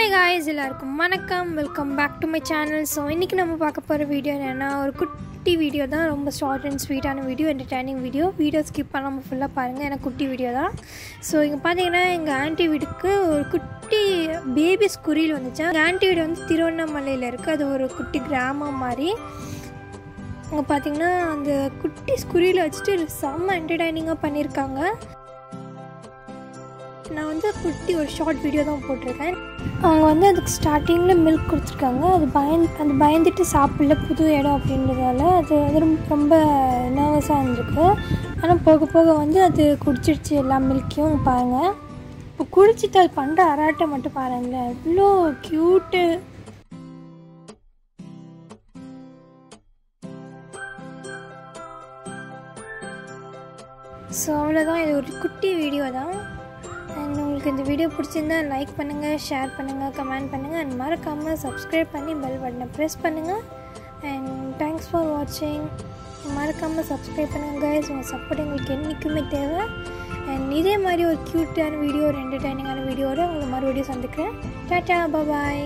Hi guys எல்லாருக்கும் வணக்கம். Welcome back to my channel so இன்றைக்கி நம்ம பார்க்க போகிற வீடியோ என்னென்னா ஒரு குட்டி வீடியோ தான். ரொம்ப ஷார்ட் அண்ட் ஸ்வீட்டான video entertaining video video skip பண்ணாமல் ஃபுல்லாக பாருங்கள் எனக்கு குட்டி வீடியோ தான். ஸோ இங்கே பார்த்தீங்கன்னா எங்கள் ஆண்டி வீட்டுக்கு ஒரு குட்டி பேபி ஸ்குரில் வந்துச்சு. எங்கள் ஆண்டி வீடு வந்து திருவண்ணாமலையில் இருக்குது அது ஒரு குட்டி கிராமம் மாதிரி. அங்கே பார்த்தீங்கன்னா அந்த குட்டி ஸ்குரியில் வச்சுட்டு செம்ம என்டர்டைனிங்காக பண்ணியிருக்காங்க நான் வந்து குட்டி ஒரு ஷார்ட் வீடியோ தான் போட்டிருக்கேன். அவங்க வந்து அதுக்கு ஸ்டார்டிங்கில் மில்க் கொடுத்துருக்காங்க. அது பயந்து அது பயந்துட்டு சாப்பிடல புது இடம் அப்படின்றதால அது அது ரொம்ப ரொம்ப நர்வஸாக இருந்திருக்கு. ஆனால் போக போக வந்து அது குடிச்சிடுச்சு எல்லா மில்க்கையும் பாருங்கள் இப்போ குடிச்சிட்டு அது பண்ணுற அராட்டை மட்டும் பாருங்களேன். இவ்வளோ க்யூட்டு ஸோ அவ்வளோதான் இது ஒரு குட்டி வீடியோ தான். உங்களுக்கு இந்த வீடியோ பிடிச்சிருந்தா லைக் பண்ணுங்கள் ஷேர் பண்ணுங்கள் கமெண்ட் பண்ணுங்கள் அண்ட் மறக்காமல் சப்ஸ்கிரைப் பண்ணி பெல் பட்டனை ப்ரெஸ் பண்ணுங்கள் அண்ட் தேங்க்ஸ் ஃபார் வாட்சிங் மறக்காமல் சப்ஸ்கிரைப் பண்ணுங்கள் கைஸ் உங்கள் சப்போர்ட் எங்களுக்கு என்றைக்குமே தேவை. அண்ட் இதே மாதிரி ஒரு க்யூட்டான வீடியோ ஒரு என்டர்டைனிங்கான வீடியோட உங்களை மறுபடியும் சந்திக்கிறேன். டாட்டா பாய்